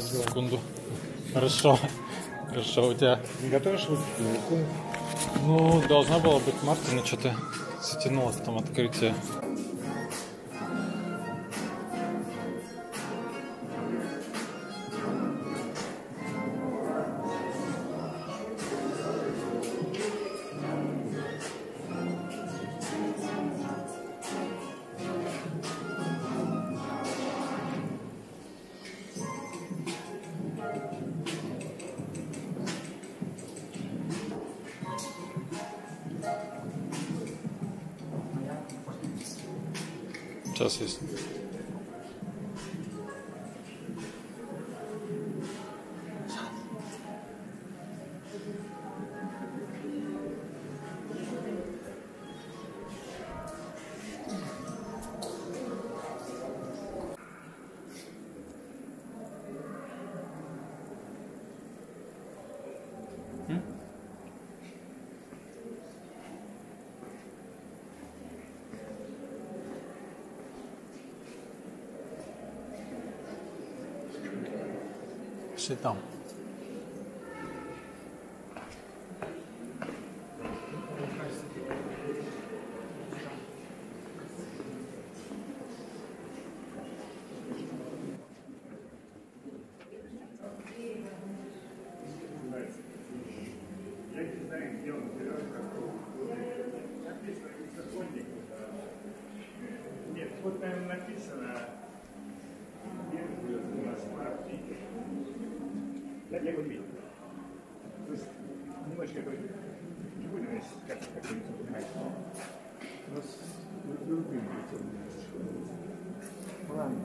Сейчас, секунду. Хорошо. Хорошо, у тебя... Готовишь выпивку? Ну, должна была быть Мартина, что-то затянулось там открытие. Пошли там. Я не знаю, где он берет, какого. Написано «Исоходник». Нет, вот там написано где у нас марки. Да, я его видел. То есть немножко это не будем искать какой-нибудь понимаете. У нас другим Ладно.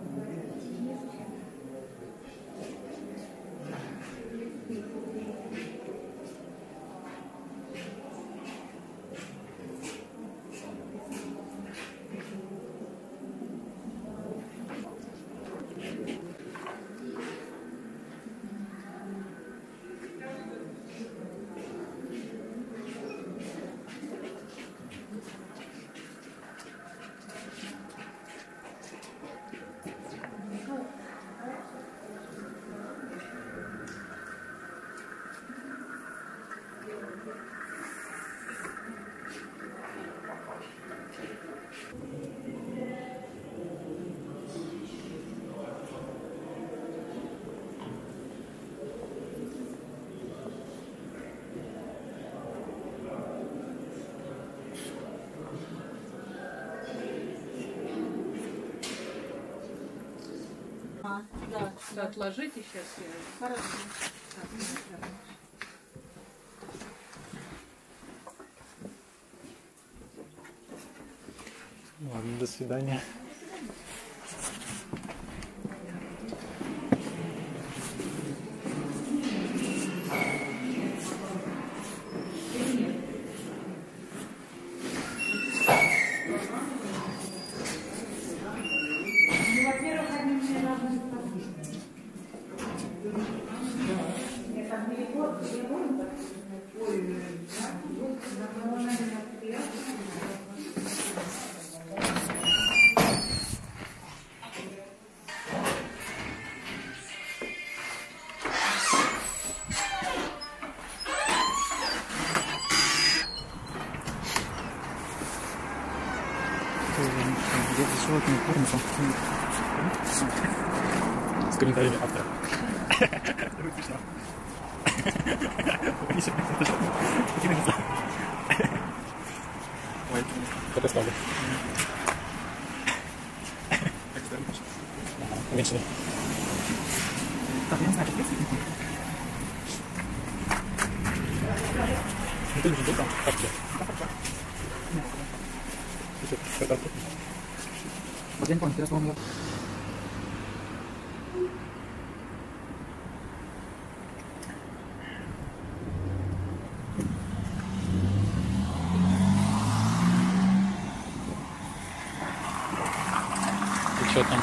А, да, Да, отложите сейчас. я- хорошо. Так, ну, Ладно, до свидания. 届きに来るのか。スクリーンタイムあったら。Thank you. Помню, я... Ты что там?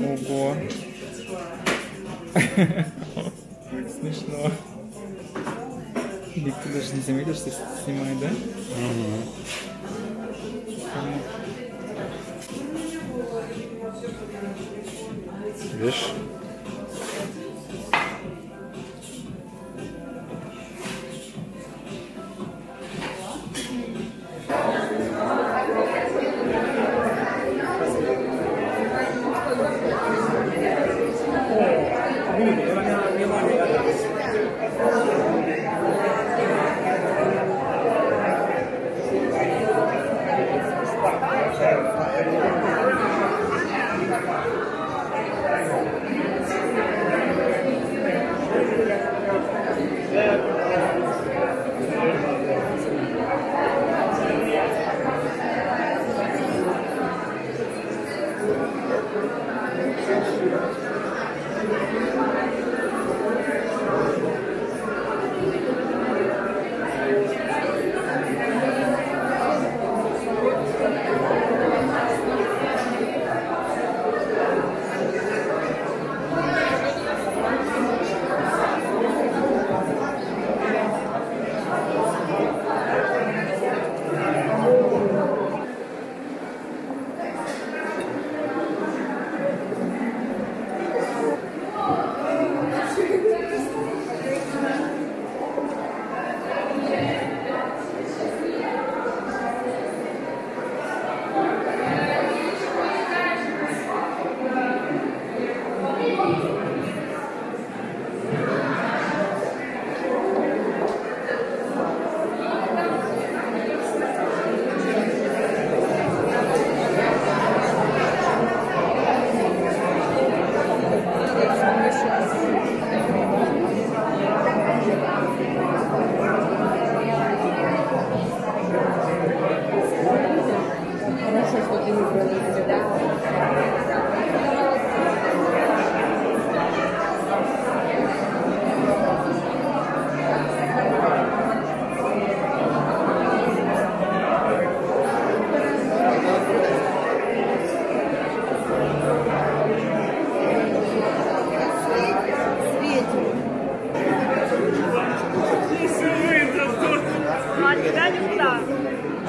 Ого. Смешно. Ты даже не заметил, что снимает, да? Видишь?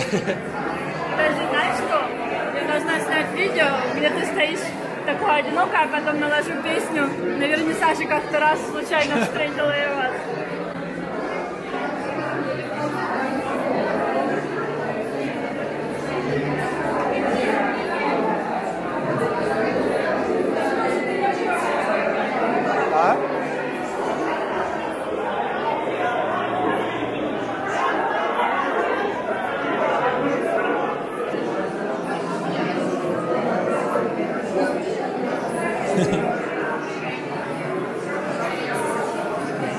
Подожди, знаешь что? Я должна снять видео, где ты стоишь такая одинокая, а потом наложу песню. На вернисаже как-то раз случайно встретила я вас. А?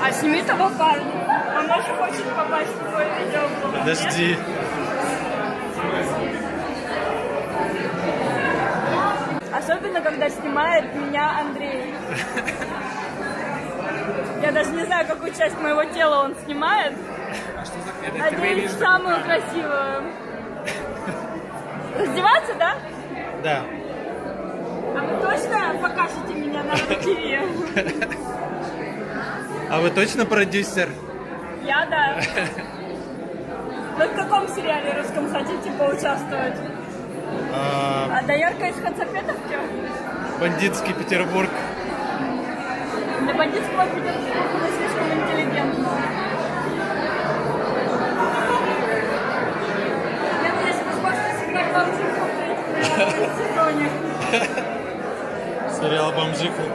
А сними того парня. Он очень хочет попасть в твое видео. Подожди. Особенно, когда снимает меня Андрей. Я даже не знаю, какую часть моего тела он снимает. Надеюсь, самую красивую. Раздеваться, да? Да. А вы точно покажете меня на ТВ? А вы точно продюсер? Я, да. Вы в каком сериале русском хотите поучаствовать? А, А доярка из Хацапетовки? бандитский Петербург. Для бандитского Петербурга вы слишком интеллигентно. Я надеюсь, вы сможете сыграть бомжиху в третьем сезоне. Сериал «Бомжиха».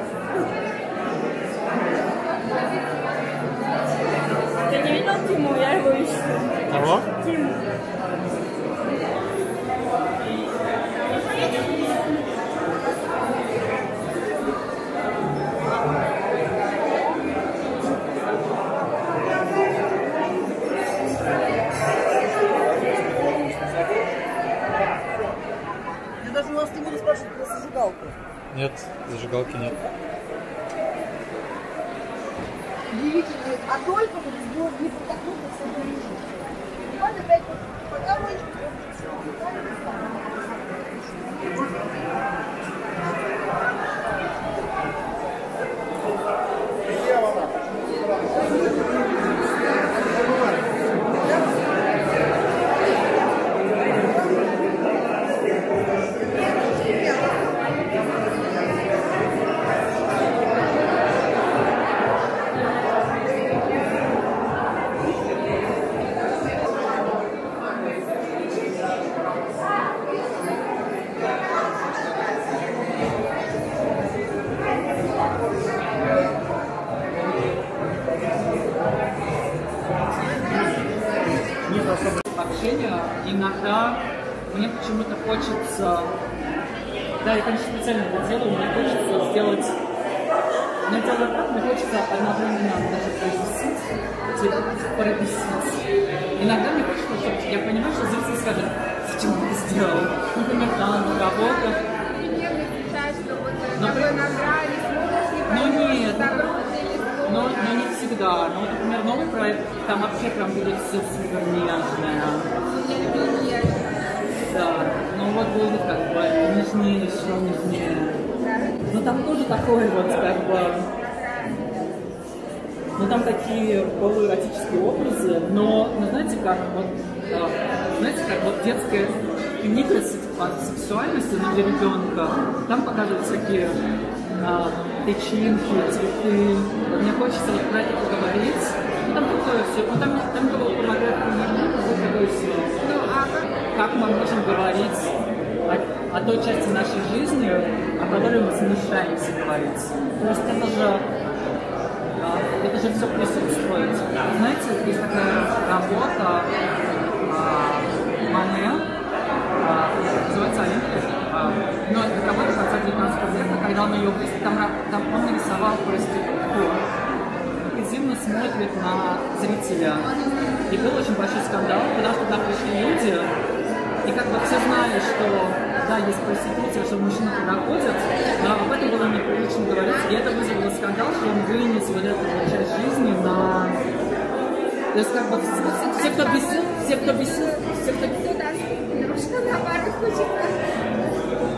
Ты не видел Тиму? Я его ищу. Кого? Тиму. Я даже у нас не буду спрашивать про зажигалку. Нет, зажигалки нет. Удивительно. А только вот сделать не протолкнуться все это ниже. И вот опять вот пока вы общения, иногда мне почему-то хочется, да, я, конечно, специально это делаю, мне хочется сделать, мне делаю так, мне хочется одновременно даже провисить, типа, провисить. Иногда мне хочется, чтобы, я понимаю, что зритель скажет, зачем ты это сделал? Например, там, работа, Но Например? набрали, смотришь, не Ну, поймешь, нет. загрузили, но, но не всегда. Ну, вот, например, новый проект, там вообще прям будет все супер нежное. Да, ну вот будет как бы нежнее, еще нежнее. Но там тоже такой вот как бы... Ну там такие полуэротические образы, но, ну, знаете, как вот, а, знаете, как вот детская книга сексуальности, но для ребенка, там показывают всякие а, тычинки, цветы. Мне хочется вот про это поговорить. Ну там такое все, ну там, там было помогает такое все Ну, а как как мы можем говорить о, о той части нашей жизни, о которой мы смущаемся говорить. То есть это же, а, это же все присутствует. Знаете, есть такая работа а, Мане, а, называется Олимпия, но это работа конца 19 века, когда он ее выс- там, там он нарисовал проститутку, интенсивно смотрит на зрителя. И был очень большой скандал, потому что туда пришли люди, и как бы все знали, что да, есть проституция, что мужчины туда ходят, но об этом было неприлично говорить, и это вызвало скандал, что он вынес вот эту вот часть жизни на... То есть как бы все, кто бесил, все, кто бесил, все, кто хочется.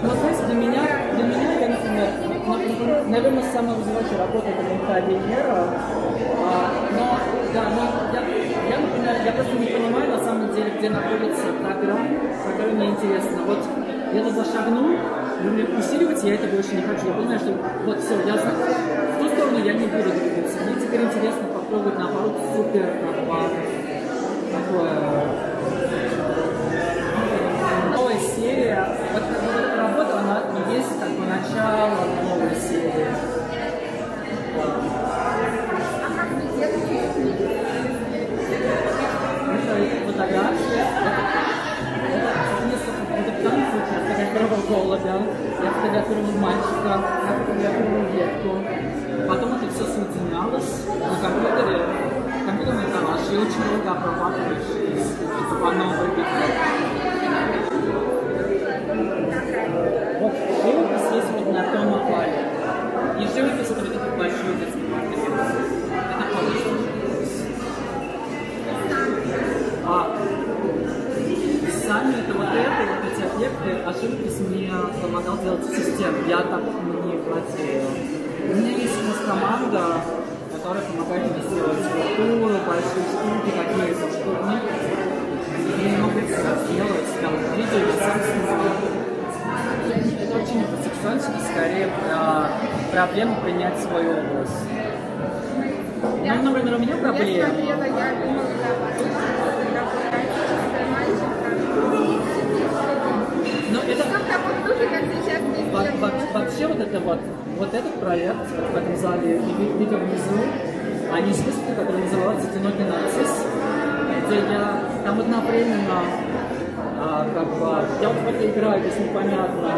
ну, знаете, для меня, для меня, я, например, наверное, самая вызывающая работа это ментальная карьера, а, но, да, но я, я, например, я просто не понимаю, на самом деле, где находится та грань, которая мне интересна. Вот я туда шагну, Блин, усиливать я это больше не хочу. Я понимаю, что вот все, я знаю, в ту сторону я не буду двигаться. Мне теперь интересно попробовать наоборот супер бы, такое новая серия. Вот, вот эта работа, она и есть как бы начало новой серии. Это фотография. Это, это несколько фотографий. Я фотографировал голубя, я фотографировал мальчика, я фотографировал ветку. Потом это все соединялось на компьютере. Компьютерный коллаж. И очень долго обрабатываешь, чтобы оно выглядело. Сексуальность, скорее про проблему принять свой образ. Ну, например, у меня Я проблема. смотрела, я думала, Но это во- сделано. во- вообще вот это вот, вот этот проект в этом зале и ви- видео внизу, они есть выставка, которая называется «Одинокий нарцисс», где я там одновременно а, как бы, я вот в это играю, здесь непонятно.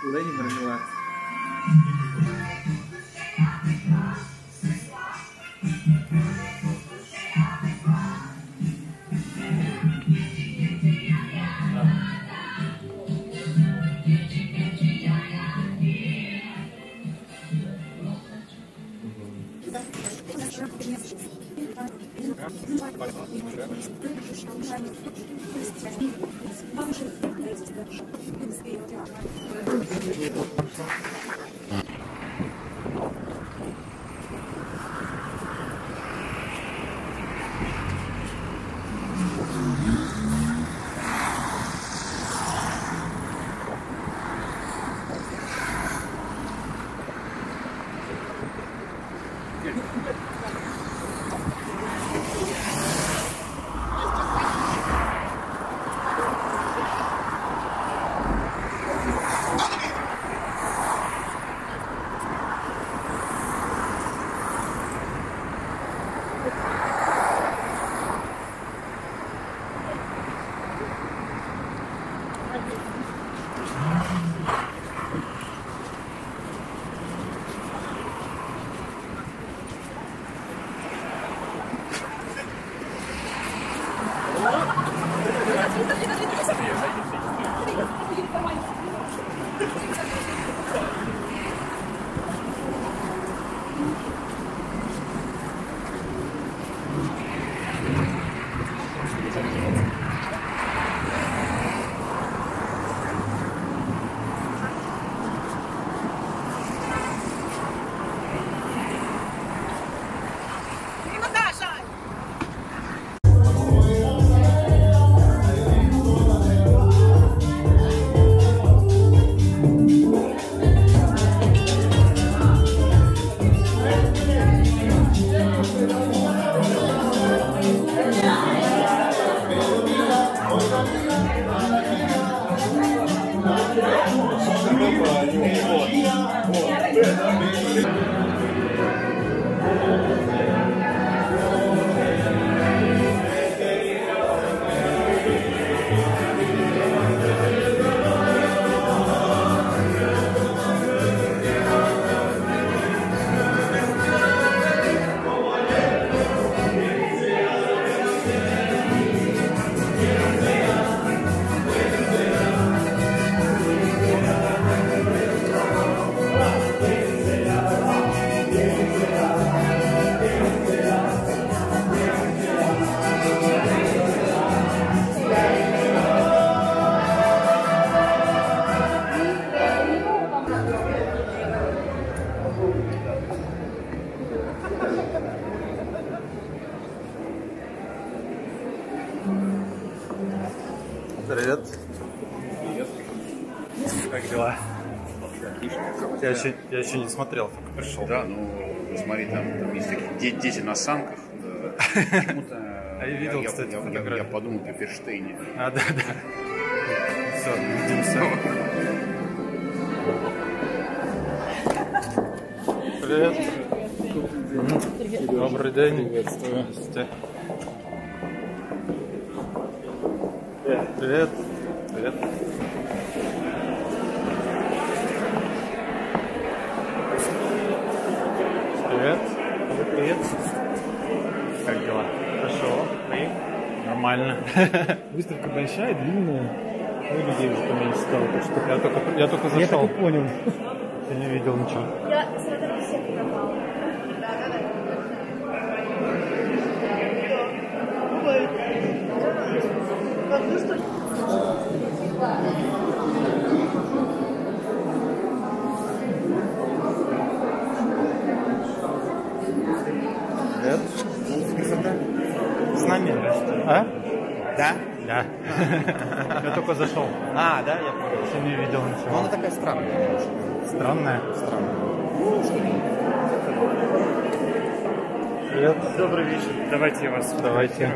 Куда не еще, не смотрел, только пришел. Да, ну смотри, там, там есть такие де- дети на санках. да. Почему-то А я видел, я, кстати, я, я, я подумал о Ферштейне. А, да, да. Все, увидимся. Привет. Добрый день. Приветствую. Здравствуйте. Привет. Привет. Привет. Привет. Как дела? Хорошо. Вы? Нормально. Выставка большая, длинная. Ну, людей уже поменьше стало. Так что Я только, я только я зашел. так и понял. Я не видел ничего. Я смотрю, всех пропала. Ну что, Привет. С нами? А? Да? Да. Я только зашел. А, да, я понял. Еще не видел Но ничего. она такая странная. Странная. Странная. Привет. Добрый вечер. Давайте я вас Давайте. Филье,